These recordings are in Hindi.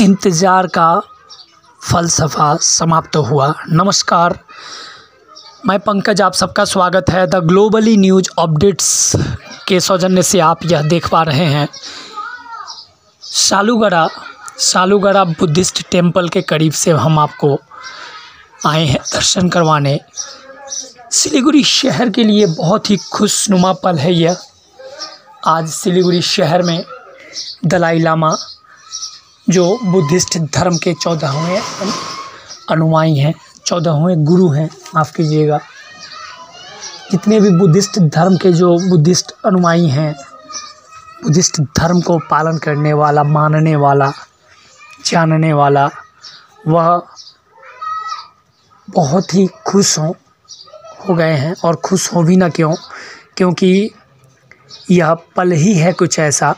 इंतज़ार का फ़लसफ़ा समाप्त हुआ। नमस्कार। मैं पंकज, आप सबका स्वागत है। द ग्लोबली न्यूज़ अपडेट्स के सौजन्य से आप यह देख पा रहे हैं। सालूगढ़ा सालूगढ़ा बुद्धिस्ट टेंपल के करीब से हम आपको आए हैं दर्शन करवाने। सिलीगुड़ी शहर के लिए बहुत ही खुशनुमा पल है यह। आज सिलीगुड़ी शहर में दलाई लामा जो बुद्धिस्ट धर्म के चौदहवें अनुयायी हैं चौदहवें गुरु हैं, माफ़ कीजिएगा। जितने भी बुद्धिस्ट धर्म के जो बुद्धिस्ट अनुयायी हैं, बुद्धिस्ट धर्म को पालन करने वाला, मानने वाला, जानने वाला, वह बहुत ही खुश हों, हो गए हैं और खुश हो भी ना क्यों? क्योंकि यह पल ही है कुछ ऐसा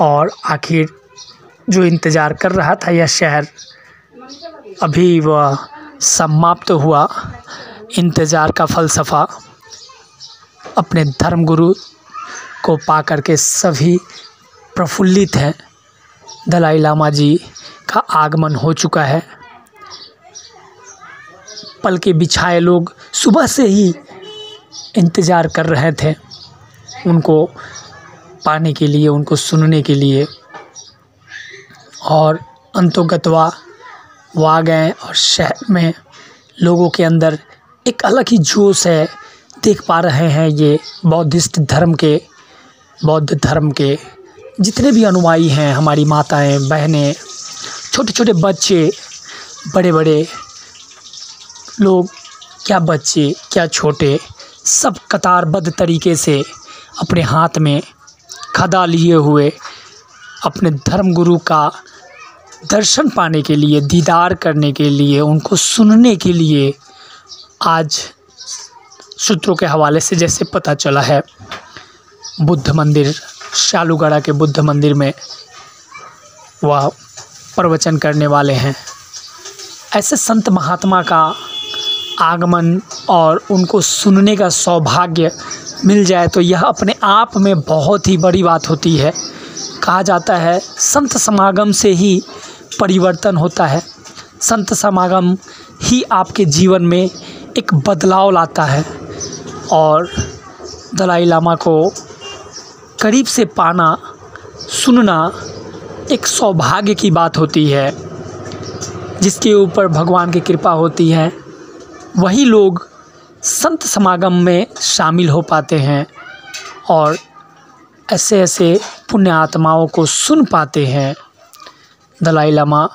और आखिर जो इंतज़ार कर रहा था यह शहर, अभी वह समाप्त हुआ। इंतज़ार का फ़लसफ़ा अपने धर्मगुरु को पा करके सभी प्रफुल्लित हैं। दलाई लामा जी का आगमन हो चुका है। पल के बिछाए लोग सुबह से ही इंतज़ार कर रहे थे। उनको पाने के लिए, उनको सुनने के लिए और अंतोगतवा वो आ गए और शहर में लोगों के अंदर एक अलग ही जोश है। देख पा रहे हैं ये बौद्धिस्ट धर्म के, बौद्ध धर्म के जितने भी अनुयायी हैं, हमारी माताएँ, बहनें छोटे छोटे बच्चे बड़े बड़े लोग, क्या बच्चे, क्या छोटे, सब कतारबद्ध तरीके से अपने हाथ में खदा लिए हुए अपने धर्म गुरु का दर्शन पाने के लिए, दीदार करने के लिए, उनको सुनने के लिए आज सूत्रों के हवाले से जैसे पता चला है, बुद्ध मंदिर, शालूगढ़ा के बुद्ध मंदिर में वह प्रवचन करने वाले हैं। ऐसे संत महात्मा का आगमन और उनको सुनने का सौभाग्य मिल जाए तो यह अपने आप में बहुत ही बड़ी बात होती है। कहा जाता है, संत समागम से ही परिवर्तन होता है। संत समागम ही आपके जीवन में एक बदलाव लाता है और दलाई लामा को करीब से पाना, सुनना एक सौभाग्य की बात होती है, जिसके ऊपर भगवान की कृपा होती है। वही लोग संत समागम में शामिल हो पाते हैं और ऐसे ऐसे पुण्य आत्माओं को सुन पाते हैं। दलाई लामा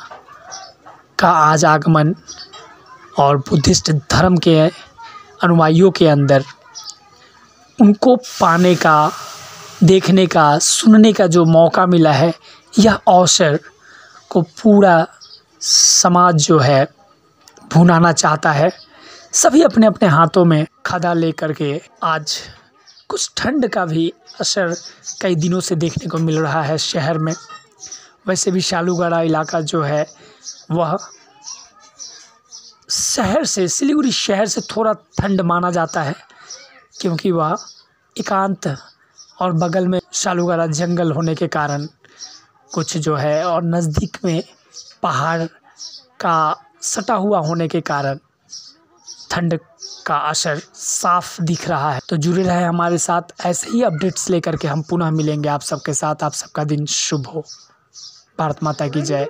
का आज आगमन और बुद्धिस्ट धर्म के अनुयायियों के अंदर उनको पाने का, देखने का, सुनने का जो मौका मिला है, यह अवसर को पूरा समाज जो है भुनाना चाहता है। सभी अपने अपने हाथों में खदा ले कर के आज कुछ ठंड का भी असर कई दिनों से देखने को मिल रहा है शहर में। वैसे भी शालूगढ़ा इलाका जो है, वह शहर से, सिलीगुड़ी शहर से थोड़ा ठंड माना जाता है, क्योंकि वह एकांत और बगल में शालूगढ़ा जंगल होने के कारण कुछ जो है और नज़दीक में पहाड़ का सटा हुआ होने के कारण ठंड का असर साफ़ दिख रहा है। तो जुड़े रहे हमारे साथ, ऐसे ही अपडेट्स लेकर के हम पुनः मिलेंगे आप सबके साथ। आप सबका दिन शुभ हो। भारत माता की जय।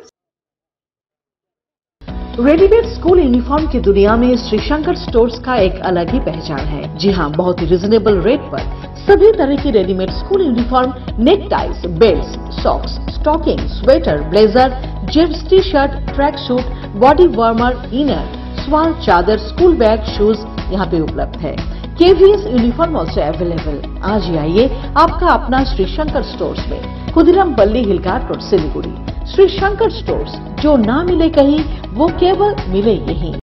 रेडीमेड स्कूल यूनिफॉर्म की दुनिया में श्री शंकर स्टोर्स का एक अलग ही पहचान है। जी हाँ बहुत ही रिजनेबल रेट पर सभी तरह की readymade school uniform neck ties belt socks stocking sweater blazer gents T shirt track suit body warmer inner shawl चादर स्कूल बैग शूज़ यहाँ पे उपलब्ध है। केवीएस यूनिफॉर्म ऑल्सो अवेलेबल आज ही आइए आपका अपना श्री शंकर स्टोर्स में, Khudiram Pally Hill Cart Road Siliguri. Shri Shankar stores जो ना मिले कहीं वो केवल मिले यहीं।